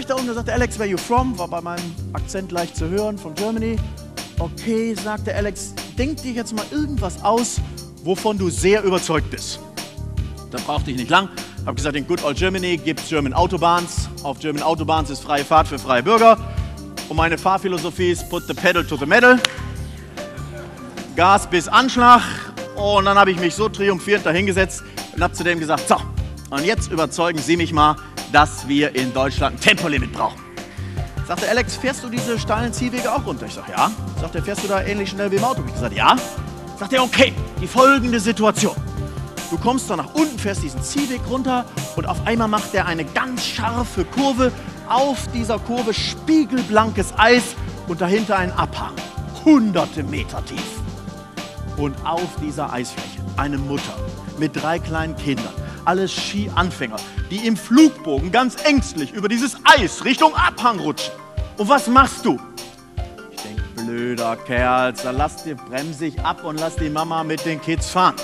ich da unten, da sagte Alex, where you from? War bei meinem Akzent leicht zu hören, from Germany. Okay, sagte Alex, denk dir jetzt mal irgendwas aus, wovon du sehr überzeugt bist. Da brauchte ich nicht lang. Habe gesagt, in Good Old Germany gibt es German Autobahns. Auf German Autobahns ist freie Fahrt für freie Bürger. Und meine Fahrphilosophie ist put the pedal to the metal. Gas bis Anschlag. Und dann habe ich mich so triumphierend dahingesetzt und habe zu dem gesagt, so, und jetzt überzeugen Sie mich mal, dass wir in Deutschland ein Tempolimit brauchen. Sagte Alex, fährst du diese steilen Zielwege auch runter? Ich sage, ja. Sagt er, fährst du da ähnlich schnell wie im Auto? Ich gesagt, ja. Sagt er, okay, die folgende Situation. Du kommst da nach unten, fährst diesen Zielweg runter und auf einmal macht er eine ganz scharfe Kurve. Auf dieser Kurve spiegelblankes Eis und dahinter ein Abhang. Hunderte Meter tief. Und auf dieser Eisfläche eine Mutter mit drei kleinen Kindern. Alles Skianfänger, die im Flugbogen ganz ängstlich über dieses Eis Richtung Abhang rutschen. Und was machst du? Ich denke, blöder Kerl, dann lass dir bremsig ab und lass die Mama mit den Kids fahren.